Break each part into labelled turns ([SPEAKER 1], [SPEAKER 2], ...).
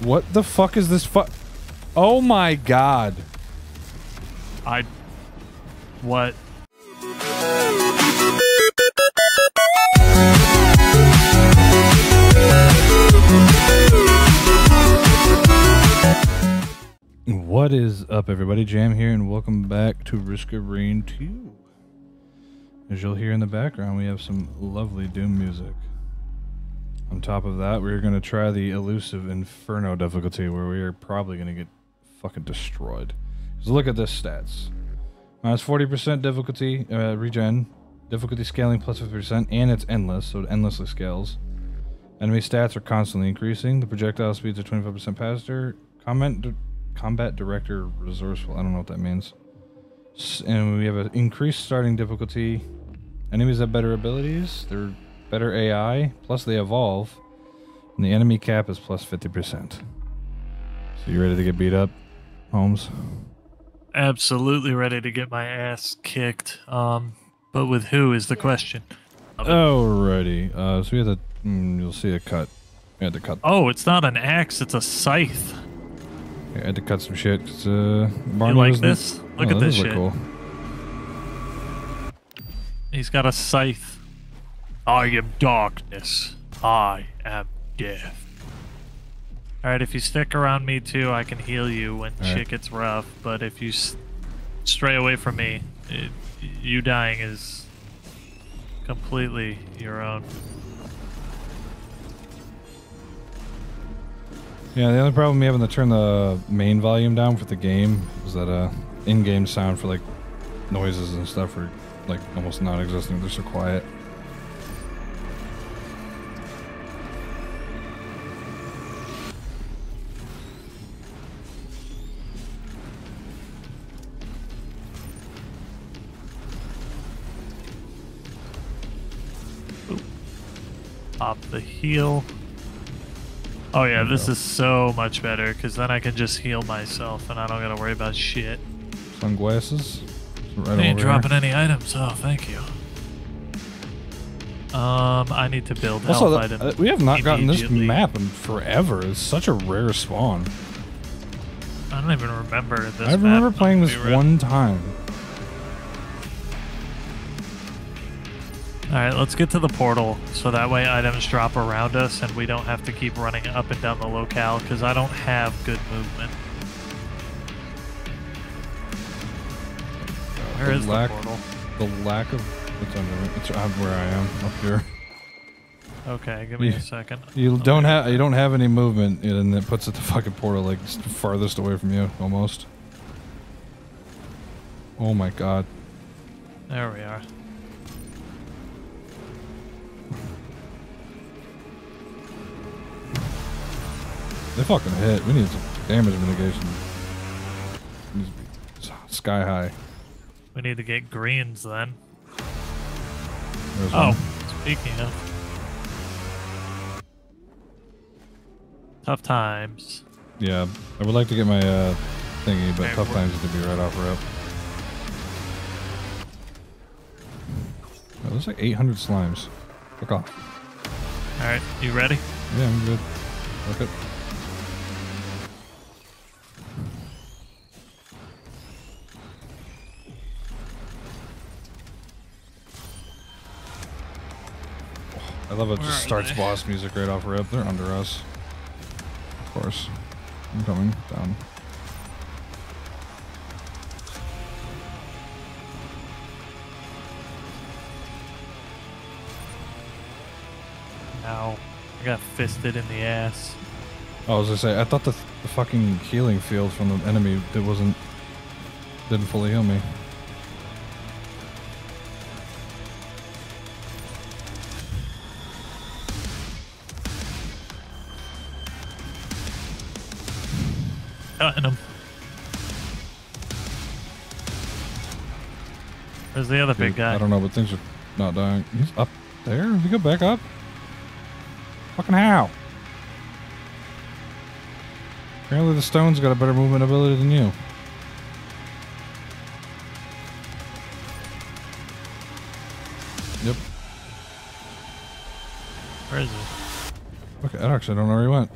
[SPEAKER 1] What the fuck is this fu- Oh my god.
[SPEAKER 2] I. What?
[SPEAKER 1] What is up, everybody? Jam here, and welcome back to Risk of Rain 2. As you'll hear in the background, we have some lovely Doom music. On top of that, we're going to try the elusive Inferno difficulty, where we are probably going to get fucking destroyed. So look at this stats. Minus 40% difficulty, uh, regen, difficulty scaling plus 50%, and it's endless, so it endlessly scales. Enemy stats are constantly increasing. The projectile speeds are 25% faster. Comment di- combat director resourceful. I don't know what that means. S- And we have an increased starting difficulty. Enemies have better abilities. They're better AI. Plus they evolve. And the enemy cap is plus 50%. So you ready to get beat up, Holmes?
[SPEAKER 2] Absolutely ready to get my ass kicked. Um, but with who is the question?
[SPEAKER 1] Alrighty. Uh, so we have to. Mm, you'll see a cut. We had to cut.
[SPEAKER 2] Oh, it's not an axe; it's a scythe.
[SPEAKER 1] I had to cut some shit. 'cause, uh,
[SPEAKER 2] You
[SPEAKER 1] Barney
[SPEAKER 2] like this? Look
[SPEAKER 1] Oh,
[SPEAKER 2] at this
[SPEAKER 1] does look
[SPEAKER 2] shit.
[SPEAKER 1] Cool.
[SPEAKER 2] He's got a scythe. I am darkness. I am death. All right, if you stick around me too, I can heal you when
[SPEAKER 1] All right.
[SPEAKER 2] shit gets rough. But if you stray away from me, it, you dying is completely your own.
[SPEAKER 1] Yeah, the only problem having to turn the main volume down for the game is that uh, in-game sound for like noises and stuff are like almost non-existent. They're so quiet.
[SPEAKER 2] The heal. Oh yeah, this is so much better because then I can just heal myself and I don't gotta worry about shit.
[SPEAKER 1] Sunglasses. Right
[SPEAKER 2] I ain't dropping
[SPEAKER 1] here.
[SPEAKER 2] any items. Oh, thank you. Um, I need to build
[SPEAKER 1] Also,
[SPEAKER 2] health items.
[SPEAKER 1] uh, we have not gotten this map in forever. It's such a rare spawn.
[SPEAKER 2] I don't even remember this.
[SPEAKER 1] I remember playing this one time.
[SPEAKER 2] All right, let's get to the portal so that way items drop around us and we don't have to keep running up and down the locale because I don't have good movement. Where
[SPEAKER 1] the
[SPEAKER 2] is
[SPEAKER 1] lack,
[SPEAKER 2] the portal?
[SPEAKER 1] The lack of it's under it. It's uh, where I am up here.
[SPEAKER 2] Okay, give me
[SPEAKER 1] Yeah.
[SPEAKER 2] a second.
[SPEAKER 1] You
[SPEAKER 2] I'll
[SPEAKER 1] don't have you don't have any movement, and it puts it the fucking portal like farthest away from you, almost. Oh my god!
[SPEAKER 2] There we are.
[SPEAKER 1] They fucking hit. We need some damage mitigation. Needs to be sky high.
[SPEAKER 2] We need to get greens then.
[SPEAKER 1] There's
[SPEAKER 2] Oh,
[SPEAKER 1] one.
[SPEAKER 2] speaking of. Tough times.
[SPEAKER 1] yeah. I would like to get my uh, thingy, but
[SPEAKER 2] Okay,
[SPEAKER 1] tough times is to be right off rip. Oh, there's like 800 slimes. Fuck off.
[SPEAKER 2] Alright, you ready?
[SPEAKER 1] Yeah, I'm good. Fuck love it
[SPEAKER 2] Where
[SPEAKER 1] just starts
[SPEAKER 2] they?
[SPEAKER 1] boss music right off rip. They're under us. Of course. I'm coming down.
[SPEAKER 2] Ow. I got fisted in the ass.
[SPEAKER 1] Oh, I was gonna say, I thought the, the fucking healing field from the enemy that wasn't didn't fully heal me.
[SPEAKER 2] guy.
[SPEAKER 1] I don't know, but things are not dying. He's up there? Did he go back up? Fucking how? Apparently the stone's got a better movement ability than you. Yep.
[SPEAKER 2] Where is he?
[SPEAKER 1] Okay, I actually don't know where he went.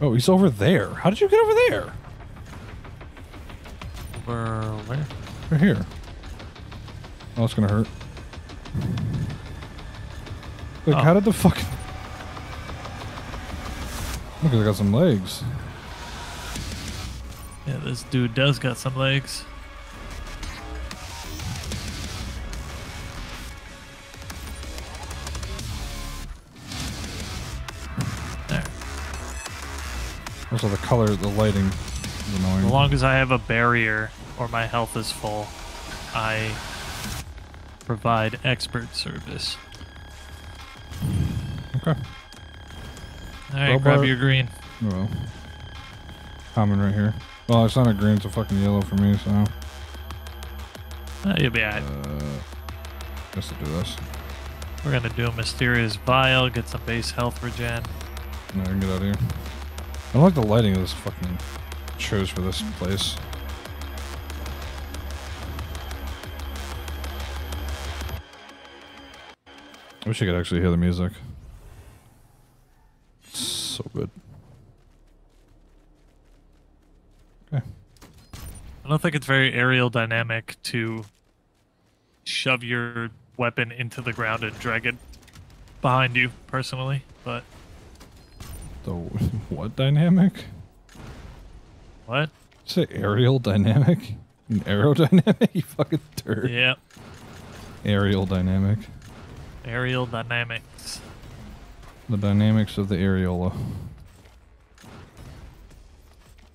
[SPEAKER 1] Oh, he's over there. How did you get over there?
[SPEAKER 2] Where?
[SPEAKER 1] Right here. Oh, it's gonna hurt. Like,
[SPEAKER 2] Oh.
[SPEAKER 1] how did the fucking... Look, I got some legs.
[SPEAKER 2] Yeah, this dude does got some legs. There.
[SPEAKER 1] Also, the color, of the lighting.
[SPEAKER 2] As long as I have a barrier or my health is full, I provide expert service.
[SPEAKER 1] Okay.
[SPEAKER 2] All right,
[SPEAKER 1] Well,
[SPEAKER 2] grab your green.
[SPEAKER 1] Well. Common right here. Well, it's not a green, it's a fucking yellow for me, so...
[SPEAKER 2] Uh, you'll be alright.
[SPEAKER 1] Uh, guess I'll do this.
[SPEAKER 2] We're gonna do a mysterious vial, get some base health regen.
[SPEAKER 1] No, I can get out of here. I don't like the lighting of this fucking shows for this place. I wish I could actually hear the music. So good. Okay.
[SPEAKER 2] I don't think it's very aerial dynamic to shove your weapon into the ground and drag it behind you, personally. But
[SPEAKER 1] The what dynamic?
[SPEAKER 2] What?
[SPEAKER 1] Say aerial dynamic? An aerodynamic? you fucking turd.
[SPEAKER 2] Yeah,
[SPEAKER 1] Aerial dynamic.
[SPEAKER 2] aerial dynamics.
[SPEAKER 1] The dynamics of the areola.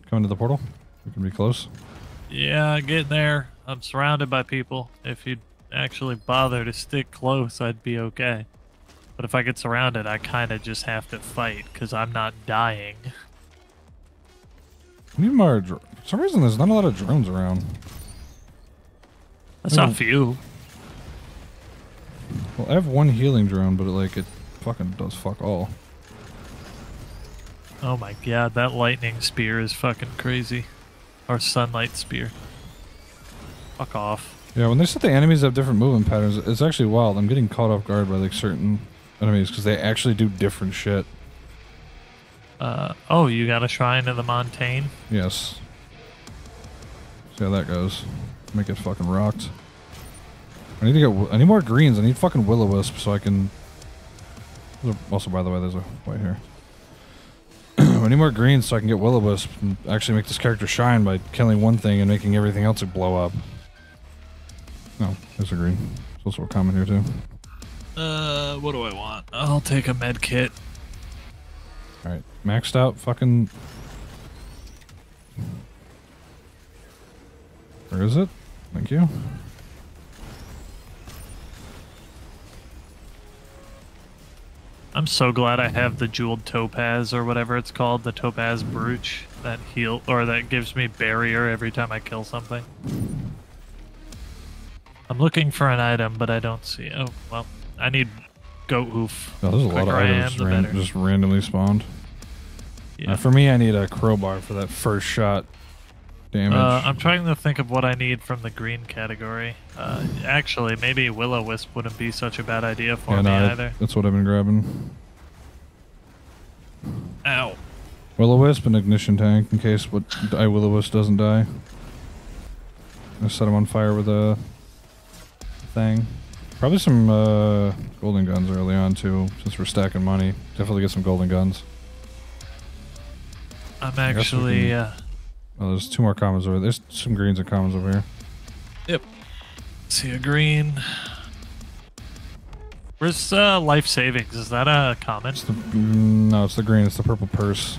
[SPEAKER 1] Coming to the portal? We can be close.
[SPEAKER 2] Yeah, get there. I'm surrounded by people. If you'd actually bother to stick close, I'd be okay. But if I get surrounded, I kind of just have to fight because I'm not dying.
[SPEAKER 1] We need more. Dr- For some reason, there's not a lot of drones around.
[SPEAKER 2] That's not few.
[SPEAKER 1] Well, I have one healing drone, but it, like it fucking does fuck all.
[SPEAKER 2] Oh my god, that lightning spear is fucking crazy. Or sunlight spear. Fuck off.
[SPEAKER 1] Yeah, when they said the enemies have different movement patterns, it's actually wild. I'm getting caught off guard by like certain enemies because they actually do different shit.
[SPEAKER 2] Uh, oh, you got a shrine of the mountain?
[SPEAKER 1] Yes. See how that goes. Make it fucking rocked. I need to get. I need more greens. I need fucking will o wisp so I can. Also, by the way, there's a white here. I need more greens so I can get will o wisp and actually make this character shine by killing one thing and making everything else blow up. No, there's a green. There's also a common here too.
[SPEAKER 2] Uh, what do I want? I'll take a med kit.
[SPEAKER 1] All right, maxed out. Fucking. Where is it? Thank you.
[SPEAKER 2] I'm so glad I have the jeweled topaz or whatever it's called, the topaz brooch that heal or that gives me barrier every time I kill something. I'm looking for an item, but I don't see. Oh well, I need goat hoof.
[SPEAKER 1] Oh, there's a lot of items ran- just randomly spawned.
[SPEAKER 2] Yeah.
[SPEAKER 1] Uh, for me, I need a crowbar for that first shot damage.
[SPEAKER 2] Uh, I'm trying to think of what I need from the green category. Uh, actually, maybe Willow Wisp wouldn't be such a bad idea for
[SPEAKER 1] Yeah,
[SPEAKER 2] me
[SPEAKER 1] no,
[SPEAKER 2] either.
[SPEAKER 1] that's what I've been grabbing.
[SPEAKER 2] Ow.
[SPEAKER 1] Will o wisp and ignition tank in case what I will o wisp doesn't die. I set him on fire with a thing. Probably some uh, golden guns early on too, since we're stacking money. Definitely get some golden guns.
[SPEAKER 2] I'm actually.
[SPEAKER 1] can-
[SPEAKER 2] Uh,
[SPEAKER 1] Oh, there's two more commons over. There. There's some greens and commons over here.
[SPEAKER 2] yep. See a green. Where's uh, life savings? Is that a common?
[SPEAKER 1] It's the no, it's the green. It's the purple purse.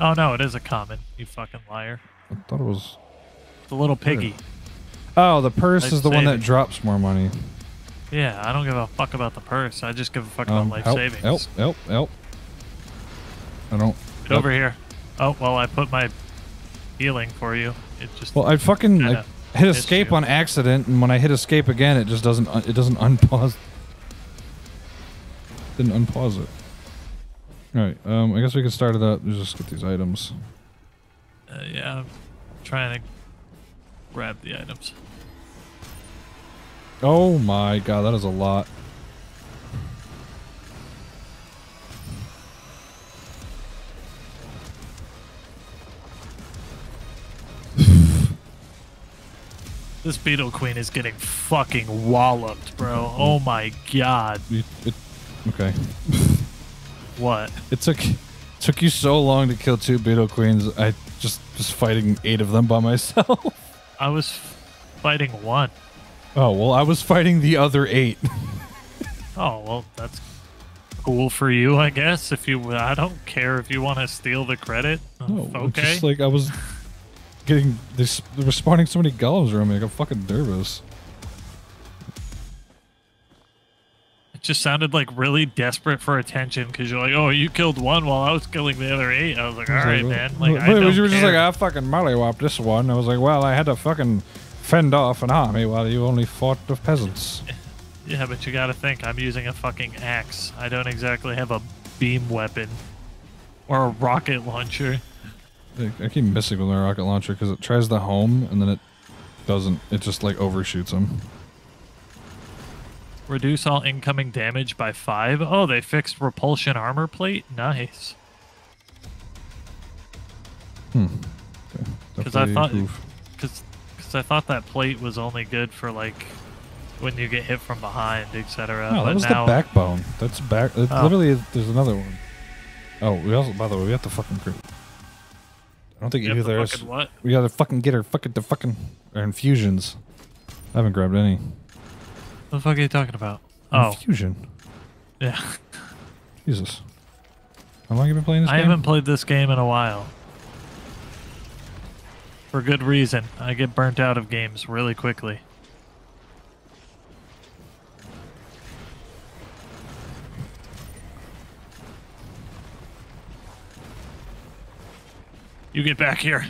[SPEAKER 2] Oh no, it is a common. You fucking liar.
[SPEAKER 1] I thought it was.
[SPEAKER 2] The little piggy.
[SPEAKER 1] Oh, the purse
[SPEAKER 2] Life
[SPEAKER 1] is the one that drops more money.
[SPEAKER 2] Yeah, I don't give a fuck about the purse. I just give a fuck about
[SPEAKER 1] Um,
[SPEAKER 2] life
[SPEAKER 1] help,
[SPEAKER 2] savings.
[SPEAKER 1] help, help, help. I don't.
[SPEAKER 2] Over here. Oh well, I put my healing for you. It just.
[SPEAKER 1] Well, I fucking I hit escape
[SPEAKER 2] you.
[SPEAKER 1] on accident, and when I hit escape again, it just doesn't. It doesn't unpause. Didn't unpause it. All right. Um. I guess we can start it up. Just get these items.
[SPEAKER 2] Uh, yeah, I'm trying to grab the items.
[SPEAKER 1] Oh my god, that is a lot.
[SPEAKER 2] This Beetle Queen is getting fucking walloped, bro. Oh my god.
[SPEAKER 1] You- it- okay.
[SPEAKER 2] What?
[SPEAKER 1] It took took you so long to kill two beetle queens. I just was fighting eight of them by myself.
[SPEAKER 2] I was fighting one.
[SPEAKER 1] Oh well, I was fighting the other eight.
[SPEAKER 2] Oh, well, that's cool for you, I guess. If you, I don't care if you want to steal the credit.
[SPEAKER 1] No,
[SPEAKER 2] okay.
[SPEAKER 1] just like I was getting this. They were spawning so many golems around me. I got fucking nervous.
[SPEAKER 2] it just sounded like really desperate for attention because you're like, oh, you killed one while I was killing the other eight. I was like, all
[SPEAKER 1] was
[SPEAKER 2] right,
[SPEAKER 1] like,
[SPEAKER 2] man. Like, I don't
[SPEAKER 1] you were just like, I ah, fucking mollywop this one. I was like, well, I had to fucking fend off an army while you only fought the peasants.
[SPEAKER 2] Yeah, but you gotta think, I'm using a fucking axe. I don't exactly have a beam weapon or a rocket launcher.
[SPEAKER 1] I keep missing with my rocket launcher because it tries the home and then it doesn't. It just like overshoots them.
[SPEAKER 2] Reduce all incoming damage by five. Oh, they fixed repulsion armor plate. Nice.
[SPEAKER 1] Hmm.
[SPEAKER 2] 'Cause I thought-
[SPEAKER 1] improve.
[SPEAKER 2] Because I thought that plate was only good for like when you get hit from behind, etc.
[SPEAKER 1] No, that was
[SPEAKER 2] now,
[SPEAKER 1] the backbone. That's back. It
[SPEAKER 2] Oh.
[SPEAKER 1] Literally, there's another one. Oh, we also, by the way, we have to fucking. Gr- I don't think
[SPEAKER 2] you
[SPEAKER 1] either
[SPEAKER 2] the
[SPEAKER 1] of us.
[SPEAKER 2] fucking what?
[SPEAKER 1] We gotta fucking get our fucking the fucking our infusions. I haven't grabbed any.
[SPEAKER 2] What the fuck are you talking about? Oh,
[SPEAKER 1] Infusion.
[SPEAKER 2] yeah.
[SPEAKER 1] Jesus. How long have you been playing this
[SPEAKER 2] I
[SPEAKER 1] game?
[SPEAKER 2] haven't played this game in a while. For good reason. I get burnt out of games really quickly. You get back here.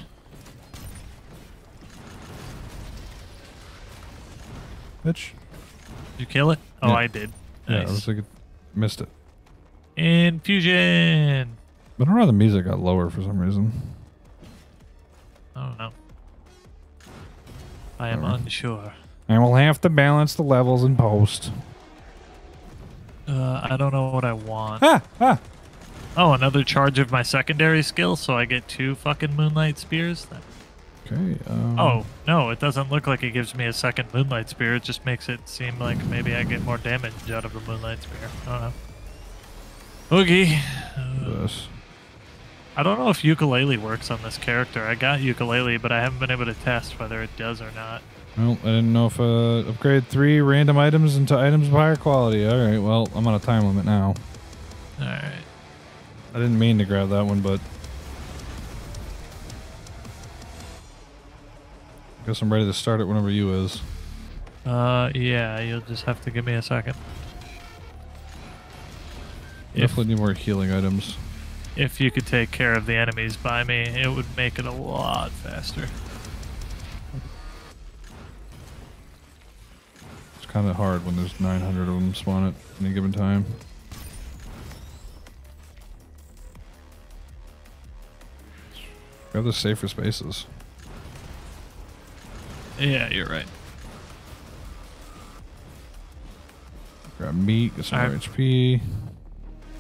[SPEAKER 1] Bitch.
[SPEAKER 2] Did you kill it? Oh,
[SPEAKER 1] Yeah.
[SPEAKER 2] I did.
[SPEAKER 1] Yeah, I
[SPEAKER 2] Nice.
[SPEAKER 1] was like, missed it.
[SPEAKER 2] Infusion.
[SPEAKER 1] But I don't know. The music got lower for some reason.
[SPEAKER 2] I don't know. I am
[SPEAKER 1] Alright.
[SPEAKER 2] unsure.
[SPEAKER 1] And we'll have to balance the levels in post.
[SPEAKER 2] Uh, I don't know what I want.
[SPEAKER 1] Ah, ah.
[SPEAKER 2] Oh, another charge of my secondary skill, so I get two fucking moonlight spears.
[SPEAKER 1] Okay. Um,
[SPEAKER 2] Oh no, it doesn't look like it gives me a second moonlight spear. It just makes it seem like maybe I get more damage out of the moonlight spear. I don't know. Okay. Uh,
[SPEAKER 1] This.
[SPEAKER 2] I don't know if ukulele works on this character. I got ukulele, but I haven't been able to test whether it does or not.
[SPEAKER 1] Well, I didn't know if uh, upgrade three random items into items of higher quality. All right. Well, I'm on a time limit now.
[SPEAKER 2] All right.
[SPEAKER 1] I didn't mean to grab that one, but I guess I'm ready to start it whenever you is.
[SPEAKER 2] Uh, yeah, you'll just have to give me a second. If
[SPEAKER 1] Definitely need more healing items.
[SPEAKER 2] if you could take care of the enemies by me, it would make it a lot faster.
[SPEAKER 1] It's kind of hard when there's 900 of them spawn at any given time. Grab the safer spaces.
[SPEAKER 2] Yeah, you're right.
[SPEAKER 1] Grab meat, get some more
[SPEAKER 2] Alright.
[SPEAKER 1] HP,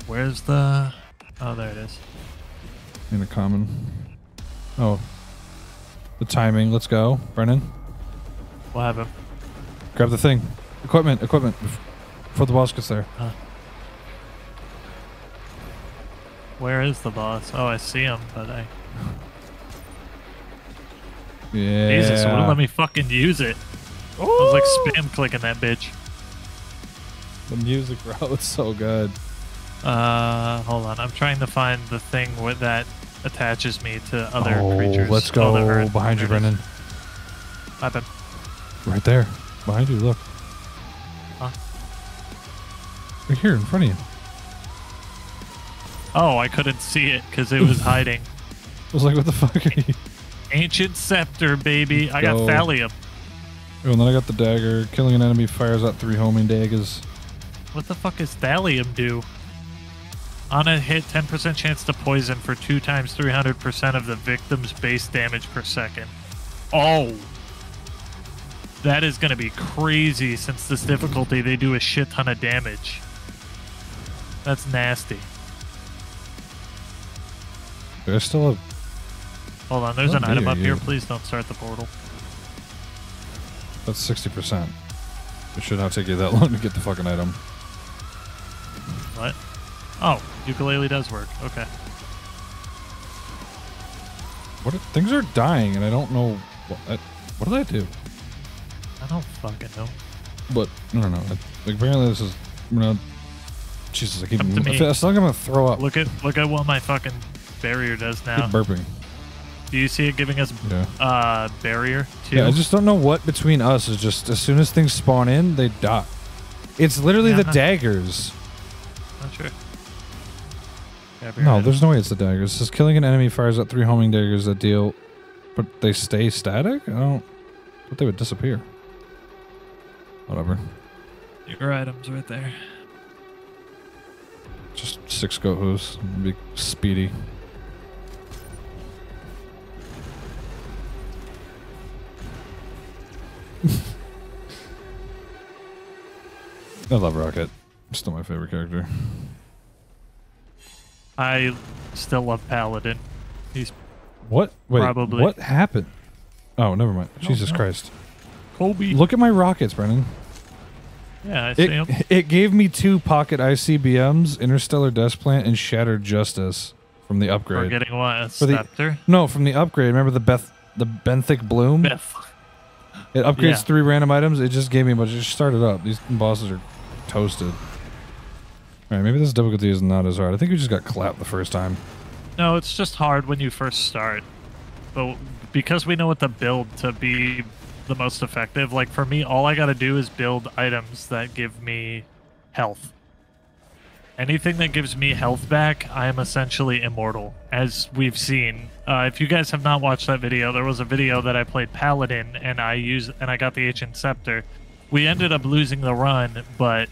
[SPEAKER 2] Where's the? Oh, there it is.
[SPEAKER 1] In a common. Oh, the timing. Let's go, Brennan.
[SPEAKER 2] We'll have him.
[SPEAKER 1] Grab the thing. Equipment, equipment. Before the boss gets there.
[SPEAKER 2] Where is the boss? Oh, I see him, but I.
[SPEAKER 1] Yeah.
[SPEAKER 2] Jesus, it wouldn't let me fucking use it. I was like spam clicking that bitch.
[SPEAKER 1] The music, bro, it's so good.
[SPEAKER 2] Uh, hold on. I'm trying to find the thing with that attaches me to other
[SPEAKER 1] oh,
[SPEAKER 2] creatures.
[SPEAKER 1] let's
[SPEAKER 2] Oh,
[SPEAKER 1] go
[SPEAKER 2] earth-
[SPEAKER 1] behind you,
[SPEAKER 2] there it is.
[SPEAKER 1] Brennan.
[SPEAKER 2] Weapon.
[SPEAKER 1] Right there. Behind you, look.
[SPEAKER 2] Huh?
[SPEAKER 1] Right here, in front of you.
[SPEAKER 2] Oh, I couldn't see it because it was hiding.
[SPEAKER 1] I was like, what the fuck are you?
[SPEAKER 2] Ancient scepter, baby. I got
[SPEAKER 1] Go.
[SPEAKER 2] thallium.
[SPEAKER 1] Oh, and then I got the dagger. Killing an enemy fires out three homing daggers.
[SPEAKER 2] What the fuck does thallium do? On a hit, 10% chance to poison for 2 times 300% of the victim's base damage per second. Oh! That is going to be crazy since this difficulty, they do a shit ton of damage. That's nasty.
[SPEAKER 1] There's still a.
[SPEAKER 2] Hold on, there's
[SPEAKER 1] Oh,
[SPEAKER 2] an item up here. Please don't start the portal.
[SPEAKER 1] That's 60%. It should not take you that long to get the fucking item.
[SPEAKER 2] What? Oh, ukulele does work. Okay.
[SPEAKER 1] What? Are, things are dying, and I don't know. What, I, what did I do?
[SPEAKER 2] I don't fucking know.
[SPEAKER 1] But I don't know. I, like, apparently, this is. You know, Jesus, I keep.
[SPEAKER 2] Up to
[SPEAKER 1] I
[SPEAKER 2] me.
[SPEAKER 1] feel, I feel like I'm gonna throw up.
[SPEAKER 2] Look at look at what my fucking barrier does
[SPEAKER 1] keep
[SPEAKER 2] now.
[SPEAKER 1] burping.
[SPEAKER 2] Do you see it giving us
[SPEAKER 1] Yeah.
[SPEAKER 2] uh barrier too?
[SPEAKER 1] Yeah, I just don't know what between us is just as soon as things spawn in, they die. It's literally the
[SPEAKER 2] Yeah.
[SPEAKER 1] daggers.
[SPEAKER 2] Not sure. Barrier
[SPEAKER 1] No, there's no way it's the daggers. It says killing an enemy fires out three homing daggers that deal, but they stay static. I don't. But they would disappear. Whatever.
[SPEAKER 2] your items right there.
[SPEAKER 1] Just six goat hooves. Be speedy. I love Rocket. Still my favorite character.
[SPEAKER 2] I still love Paladin. He's
[SPEAKER 1] What? Wait.
[SPEAKER 2] Probably.
[SPEAKER 1] What happened? Oh, never mind. Jesus
[SPEAKER 2] know.
[SPEAKER 1] Christ.
[SPEAKER 2] Kobe.
[SPEAKER 1] Look at my rockets, Brennan.
[SPEAKER 2] Yeah, I see him.
[SPEAKER 1] It, it gave me two pocket ICBMs, Interstellar Desk Plant, and Shattered Justice from the upgrade.
[SPEAKER 2] We're getting what? A
[SPEAKER 1] For the-
[SPEAKER 2] scepter?
[SPEAKER 1] No, from the upgrade. Remember the Beth, the Benthic Bloom?
[SPEAKER 2] Myth.
[SPEAKER 1] It upgrades
[SPEAKER 2] Yeah.
[SPEAKER 1] three random items. It just gave me a bunch. It just started up. These bosses are toasted. All right, maybe this difficulty is not as hard. I think we just got clapped the first time.
[SPEAKER 2] No, it's just hard when you first start. But because we know what to build to be the most effective, like for me, all I got to do is build items that give me health. Anything that gives me health back, I am essentially immortal, as we've seen. Uh, if you guys have not watched that video, there was a video that I played Paladin and I used and I got the Ancient Scepter. We ended up losing the run, but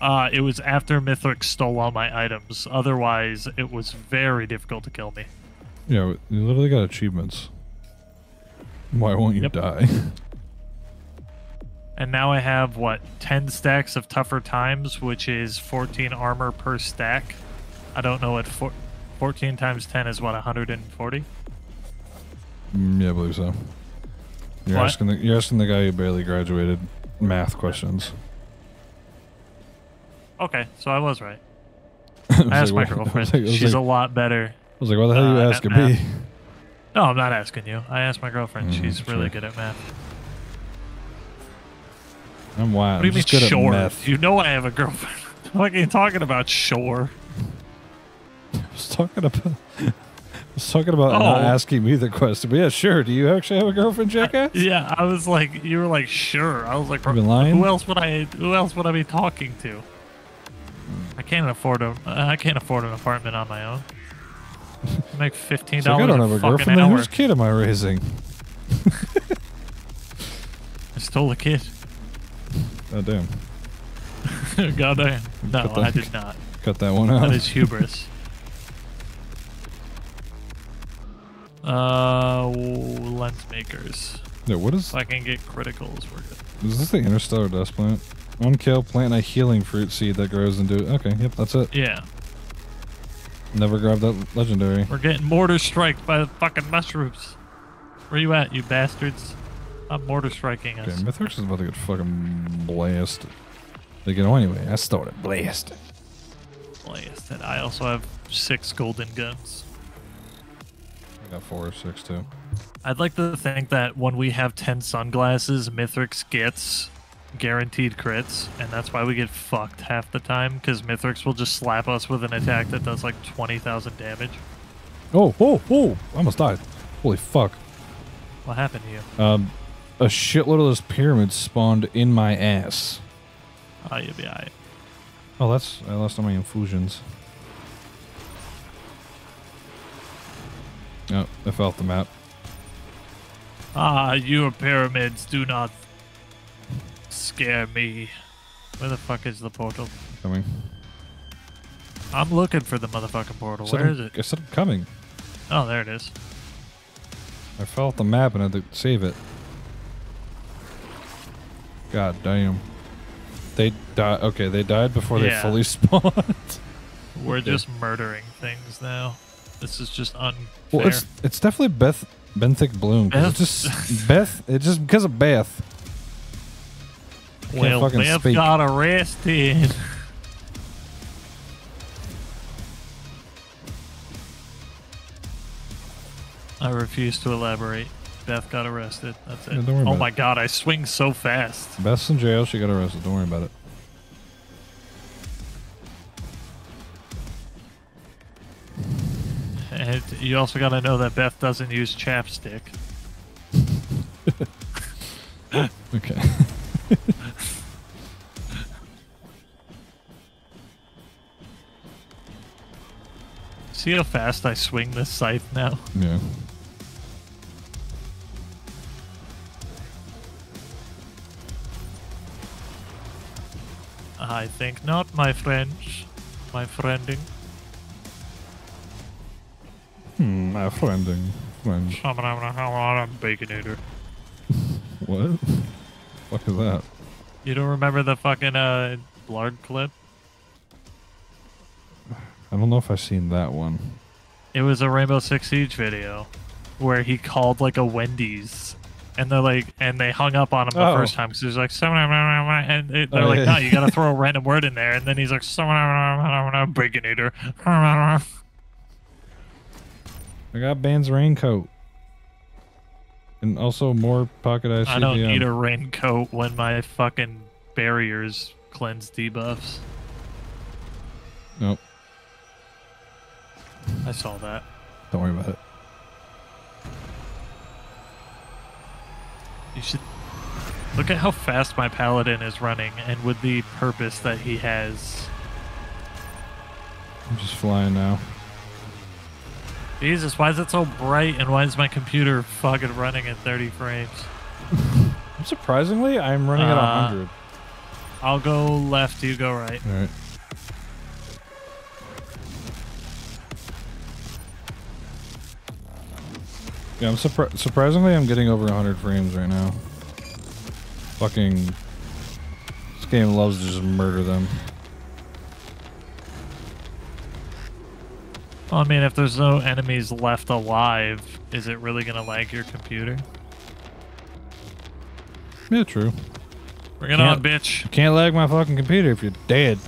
[SPEAKER 2] uh, it was after Mithrix stole all my items. Otherwise, it was very difficult to kill me.
[SPEAKER 1] Yeah, you literally got achievements. Why won't you
[SPEAKER 2] Yep.
[SPEAKER 1] die?
[SPEAKER 2] And now I have, what, 10 stacks of Tougher Times, which is 14 armor per stack. I don't know what four, 14 times 10 is, what, 140?
[SPEAKER 1] Mm, yeah, I believe so. You're
[SPEAKER 2] What?
[SPEAKER 1] asking the you're asking the guy who barely graduated math questions.
[SPEAKER 2] Okay, so I was right.
[SPEAKER 1] I was
[SPEAKER 2] I asked my
[SPEAKER 1] like, was
[SPEAKER 2] girlfriend.
[SPEAKER 1] like-
[SPEAKER 2] She's
[SPEAKER 1] like-
[SPEAKER 2] a lot better.
[SPEAKER 1] I was like, what the hell you
[SPEAKER 2] uh, at
[SPEAKER 1] asking me?
[SPEAKER 2] No, I'm not asking you. I asked my girlfriend.
[SPEAKER 1] Mhm,
[SPEAKER 2] She's really good at math.
[SPEAKER 1] I'm wild.
[SPEAKER 2] What do you
[SPEAKER 1] I'm
[SPEAKER 2] mean,
[SPEAKER 1] just good at
[SPEAKER 2] sure? You know I have a girlfriend. what are you talking about, sure?
[SPEAKER 1] I was talking about. I was talking about not
[SPEAKER 2] Oh.
[SPEAKER 1] asking me the question, but yeah, sure. Do you actually have a girlfriend, jackass?
[SPEAKER 2] Yeah, I was like, you were like, sure. I was like,
[SPEAKER 1] You been lying?
[SPEAKER 2] who else would I? Who else would I be talking to? I can't afford a. I can't afford an apartment on my own. I make fifteen
[SPEAKER 1] It's like, I
[SPEAKER 2] dollars
[SPEAKER 1] don't
[SPEAKER 2] a
[SPEAKER 1] have a
[SPEAKER 2] fucking
[SPEAKER 1] girlfriend. Then
[SPEAKER 2] hour.
[SPEAKER 1] whose kid am I raising?
[SPEAKER 2] I stole a kid.
[SPEAKER 1] Oh damn!
[SPEAKER 2] Goddamn. No,
[SPEAKER 1] that-
[SPEAKER 2] I did not.
[SPEAKER 1] Cut that one out.
[SPEAKER 2] That is hubris. Uh, lens makers.
[SPEAKER 1] Yeah, what is?
[SPEAKER 2] If I can get criticals, we're good.
[SPEAKER 1] Is this the interstellar dust plant? One kill, plant a healing fruit seed that grows into. Okay, yep, that's it.
[SPEAKER 2] Yeah,
[SPEAKER 1] Never grabbed that legendary.
[SPEAKER 2] we're getting mortar striked by the fucking mushrooms. Where you at, you bastards? I'm mortar striking
[SPEAKER 1] Okay,
[SPEAKER 2] us.
[SPEAKER 1] Mithrix is about to get fucking blasted. They get anyway. I started blasted.
[SPEAKER 2] Blasted. I also have six golden guns.
[SPEAKER 1] I got four or six too.
[SPEAKER 2] I'd like to think that when we have 10 sunglasses, Mithrix gets guaranteed crits, and that's why we get fucked half the time, because Mithrix will just slap us with an attack that does like 20,000 damage.
[SPEAKER 1] Oh, oh, oh! I almost died. Holy fuck!
[SPEAKER 2] What happened to you?
[SPEAKER 1] Um, a shitload of those pyramids spawned in my ass.
[SPEAKER 2] Oh, you'll be alright.
[SPEAKER 1] Oh, that's I lost all my infusions. Oh, I fell off the map.
[SPEAKER 2] Ah, your pyramids do not scare me. Where the fuck is the portal?
[SPEAKER 1] Coming.
[SPEAKER 2] I'm looking for the motherfucking portal. Where
[SPEAKER 1] I'm-
[SPEAKER 2] is it?
[SPEAKER 1] I said I'm coming.
[SPEAKER 2] Oh, there it is.
[SPEAKER 1] I fell off the map and I had to save it. God damn. They died. Okay, they died before they fully spawned.
[SPEAKER 2] We're
[SPEAKER 1] Yeah.
[SPEAKER 2] just murdering things now. This is just unfair.
[SPEAKER 1] well, it's it's definitely Beth Benthic Bloom. 'cause It's just Beth. It's just because of Beth.
[SPEAKER 2] Well,
[SPEAKER 1] fucking
[SPEAKER 2] Beth
[SPEAKER 1] speak.
[SPEAKER 2] got arrested. I refuse to elaborate. Beth got arrested. That's it.
[SPEAKER 1] Yeah,
[SPEAKER 2] oh my
[SPEAKER 1] it.
[SPEAKER 2] god, I swing so fast.
[SPEAKER 1] Beth's in jail. She got arrested. Don't worry about it.
[SPEAKER 2] And you also got to know that Beth doesn't use chapstick.
[SPEAKER 1] Okay.
[SPEAKER 2] See how fast I swing this scythe now?
[SPEAKER 1] yeah.
[SPEAKER 2] I think not, my friends. My friending.
[SPEAKER 1] Hmm. My friending. Friend.
[SPEAKER 2] I'm baconator.
[SPEAKER 1] What? Fuck is that?
[SPEAKER 2] You don't remember the fucking uh Blard clip?
[SPEAKER 1] I don't know if I've seen that one.
[SPEAKER 2] It was a Rainbow Six Siege video where he called like a Wendy's. And they're like, and they hung up on him the
[SPEAKER 1] Oh.
[SPEAKER 2] first time because he was like, and they- they're
[SPEAKER 1] Oh,
[SPEAKER 2] like,
[SPEAKER 1] yeah.
[SPEAKER 2] "No, you got to throw a random word in there." And then he's like, "Someone, baconator."
[SPEAKER 1] I got Ben's raincoat. And also more pocket ICBM.
[SPEAKER 2] I don't need a raincoat when my fucking barriers cleanse debuffs.
[SPEAKER 1] Nope.
[SPEAKER 2] I saw that.
[SPEAKER 1] Don't worry about it.
[SPEAKER 2] You should look at how fast my paladin is running, and with the purpose that he has.
[SPEAKER 1] I'm just flying now.
[SPEAKER 2] Jesus, why is it so bright, and why is my computer fucking running at 30 frames?
[SPEAKER 1] Surprisingly, I'm running at
[SPEAKER 2] Uh,
[SPEAKER 1] 100.
[SPEAKER 2] I'll go left, you go right.
[SPEAKER 1] All right. Yeah, I'm surpri- surprisingly I'm getting over 100 frames right now. Fucking this game loves to just murder them.
[SPEAKER 2] Well, I mean, if there's no enemies left alive, is it really gonna lag your computer?
[SPEAKER 1] Yeah, true.
[SPEAKER 2] Bring it
[SPEAKER 1] Yeah.
[SPEAKER 2] on, bitch.
[SPEAKER 1] Can't lag my fucking computer if you're dead.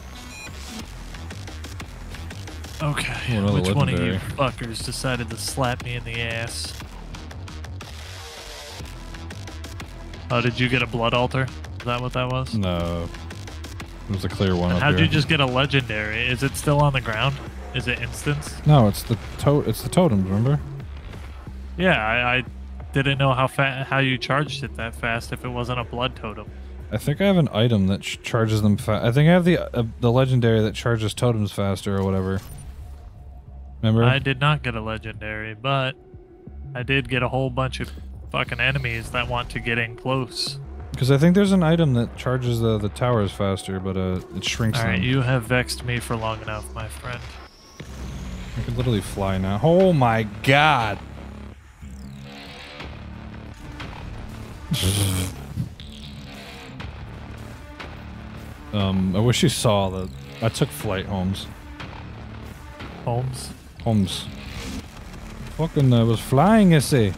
[SPEAKER 2] Okay, which one of you fuckers decided to slap me in the ass? Oh, did you get a blood altar? Is that what that was?
[SPEAKER 1] No. It was a clear one
[SPEAKER 2] how'd
[SPEAKER 1] here.
[SPEAKER 2] you just get a legendary? Is it still on the ground? Is it instance?
[SPEAKER 1] No, it's the to- it's the totems, remember?
[SPEAKER 2] Yeah, I, I didn't know how fa- how you charged it that fast if it wasn't a blood totem.
[SPEAKER 1] I think I have an item that ch- charges them fast. I think I have the uh, the legendary that charges totems faster or whatever. Remember?
[SPEAKER 2] I did not get a legendary, but I did get a whole bunch of fucking enemies that want to get in close.
[SPEAKER 1] Because I think there's an item that charges the the towers faster, but uh, it shrinks
[SPEAKER 2] All right,
[SPEAKER 1] them.
[SPEAKER 2] you have vexed me for long enough, my friend.
[SPEAKER 1] I could literally fly now. Oh my god! um, I wish you saw that. I took flight, Holmes.
[SPEAKER 2] Holmes
[SPEAKER 1] Holmes. Fucking I was flying, see.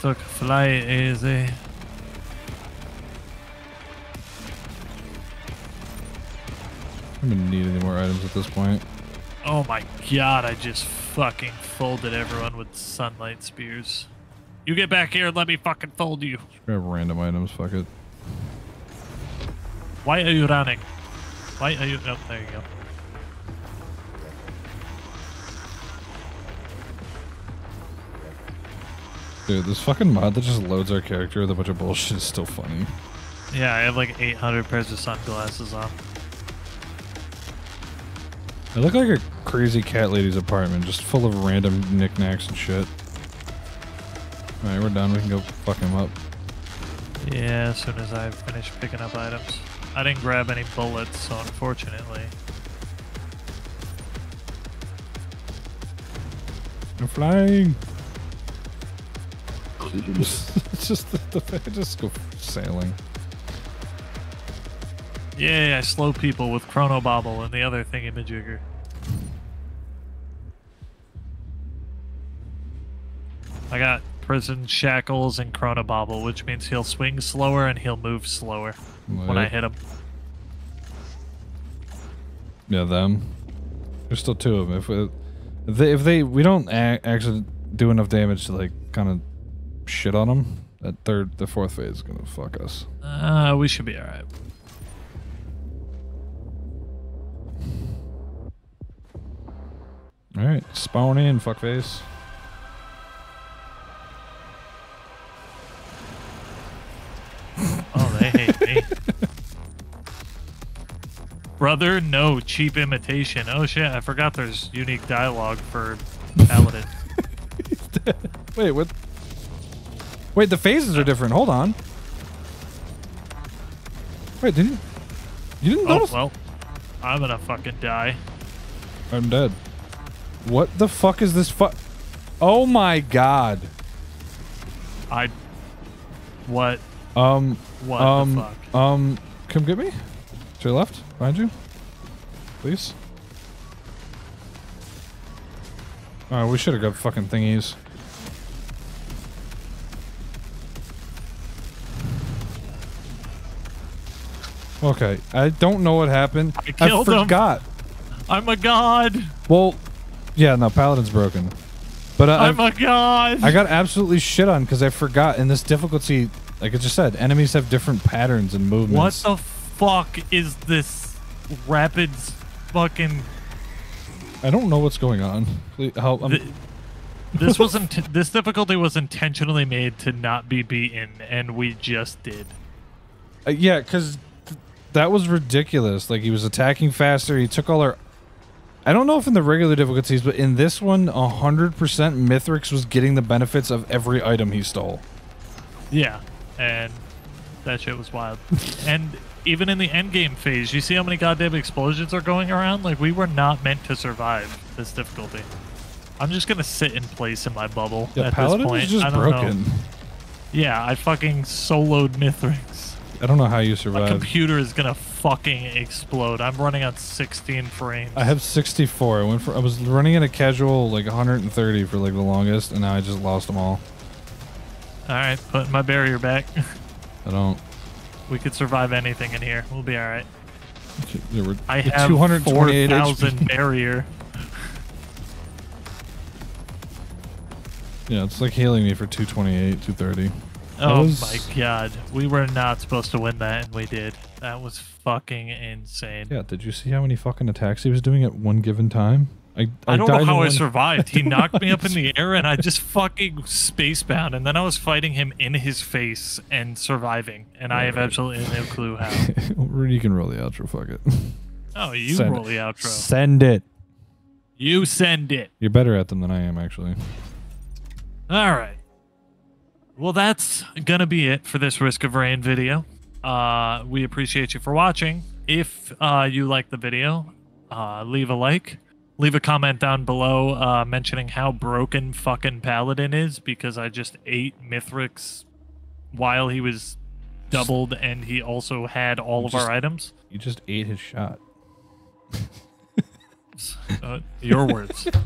[SPEAKER 2] took flight easy.
[SPEAKER 1] I'm gonna need any more items at this point.
[SPEAKER 2] Oh my god, I just fucking folded everyone with sunlight spears. You get back here and let me fucking fold you.
[SPEAKER 1] Grab random items, fuck it.
[SPEAKER 2] Why are you running? Why are you? Oh, there you go.
[SPEAKER 1] Dude, this fucking mod that just loads our character with a bunch of bullshit is still funny.
[SPEAKER 2] Yeah, I have like 800 pairs of sunglasses on.
[SPEAKER 1] I look like a crazy cat lady's apartment, just full of random knickknacks and shit. Alright, we're done. We can go fuck him up.
[SPEAKER 2] Yeah, as soon as I finish picking up items. I didn't grab any bullets, so unfortunately.
[SPEAKER 1] I'm flying! it's just the, the just go sailing.
[SPEAKER 2] Yay, I slow people with Chronobauble and the other thingamajigger. I got Prison Shackles and Chronobauble, which means he'll swing slower and he'll move slower. when I hit him.
[SPEAKER 1] Yeah, them. There's still two of them. If, it, if they, if they, we don't actually do enough damage to like kind of shit on them, that third, the fourth phase is gonna fuck us.
[SPEAKER 2] Uh, we should be all right.
[SPEAKER 1] All right, spawn in, fuckface.
[SPEAKER 2] Oh, they hate me. Brother, no cheap imitation. Oh shit, I forgot there's unique dialogue for Paladin.
[SPEAKER 1] Wait, what? Wait, the phases are different. Hold on. Wait, didn't you didn't
[SPEAKER 2] oh
[SPEAKER 1] notice?
[SPEAKER 2] well, I'm gonna fucking die.
[SPEAKER 1] I'm dead. What the fuck is this fu- Oh my god.
[SPEAKER 2] I. What?
[SPEAKER 1] Um
[SPEAKER 2] What
[SPEAKER 1] um
[SPEAKER 2] the fuck?
[SPEAKER 1] um come get me? To your left? Behind you? Please? Alright, we should have got fucking thingies. Okay, I don't know what happened.
[SPEAKER 2] I killed
[SPEAKER 1] I
[SPEAKER 2] him.
[SPEAKER 1] forgot.
[SPEAKER 2] I'm a god.
[SPEAKER 1] Well, yeah, no, Paladin's broken. But I,
[SPEAKER 2] I'm a god.
[SPEAKER 1] I got absolutely shit on because I forgot in this difficulty, like I just said, enemies have different patterns and movements.
[SPEAKER 2] what the fuck is this rapids fucking?
[SPEAKER 1] I don't know what's going on. Please help. I'm,
[SPEAKER 2] Th- this wasn't. This difficulty was intentionally made to not be beaten, and we just did.
[SPEAKER 1] uh, yeah, because th- that was ridiculous. Like he was attacking faster. He took all our. I don't know if in the regular difficulties, but in this one, one, hundred percent Mithrix was getting the benefits of every item he stole.
[SPEAKER 2] Yeah, and that shit was wild. and even in the end game phase, you see how many goddamn explosions are going around? Like we were not meant to survive this difficulty. I'm just gonna sit in place in my bubble
[SPEAKER 1] Yeah,
[SPEAKER 2] at
[SPEAKER 1] Paladin
[SPEAKER 2] this point.
[SPEAKER 1] is just
[SPEAKER 2] I don't
[SPEAKER 1] broken.
[SPEAKER 2] Know. Yeah, I fucking soloed Mithrix.
[SPEAKER 1] I don't know how you
[SPEAKER 2] survive.
[SPEAKER 1] My
[SPEAKER 2] computer is gonna fucking explode. I'm running on 16 frames.
[SPEAKER 1] I have 64. I went for. I was running at a casual like 130 for like the longest, and now I just lost them all.
[SPEAKER 2] All right, putting my barrier back.
[SPEAKER 1] I don't.
[SPEAKER 2] we could survive anything in here. We'll be all right.
[SPEAKER 1] There were
[SPEAKER 2] I have
[SPEAKER 1] 228
[SPEAKER 2] 4,000 barrier.
[SPEAKER 1] Yeah, it's like healing me for 228, 230.
[SPEAKER 2] Oh
[SPEAKER 1] was-
[SPEAKER 2] my god. We were not supposed to win that, and we did. That was fucking insane.
[SPEAKER 1] Yeah, did you see how many fucking attacks he was doing at one given time? I,
[SPEAKER 2] I don't know how I
[SPEAKER 1] one-
[SPEAKER 2] survived. He knocked me up in the air, and I just fucking spacebound, and then I was fighting him in his face and surviving, and I have
[SPEAKER 1] Alright.
[SPEAKER 2] absolutely no clue how.
[SPEAKER 1] you can roll the outro. Fuck it.
[SPEAKER 2] Oh, you
[SPEAKER 1] Send
[SPEAKER 2] roll the outro.
[SPEAKER 1] Send it.
[SPEAKER 2] You send it.
[SPEAKER 1] You're better at them than I am, actually.
[SPEAKER 2] All right. Well, that's gonna be it for this Risk of Rain video. Uh, we appreciate you for watching. If uh, you like the video, uh, leave a like, leave a comment down below uh, mentioning how broken fucking Paladin is because I just ate Mithrix while he was doubled and he also had all of
[SPEAKER 1] Just-
[SPEAKER 2] our items.
[SPEAKER 1] You just ate his shot.
[SPEAKER 2] Uh, your words.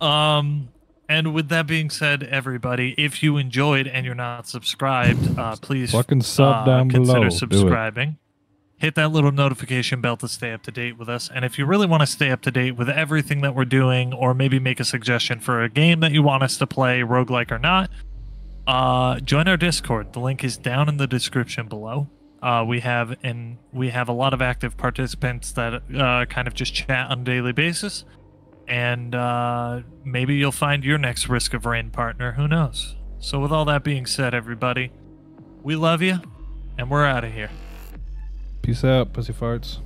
[SPEAKER 2] Um, and with that being said, everybody, if you enjoyed and you're not subscribed, uh, please
[SPEAKER 1] Fucking sub
[SPEAKER 2] uh,
[SPEAKER 1] down
[SPEAKER 2] consider
[SPEAKER 1] below.
[SPEAKER 2] Subscribing. Hit that little notification bell to stay up to date with us. And if you really want to stay up to date with everything that we're doing, or maybe make a suggestion for a game that you want us to play, roguelike or not, uh, join our Discord. The link is down in the description below. Uh, we have and we have a lot of active participants that uh, kind of just chat on a daily basis, and uh, maybe you'll find your next Risk of Rain partner. Who knows? So, with all that being said, everybody, we love you, and we're out of here.
[SPEAKER 1] Peace out, pussy farts.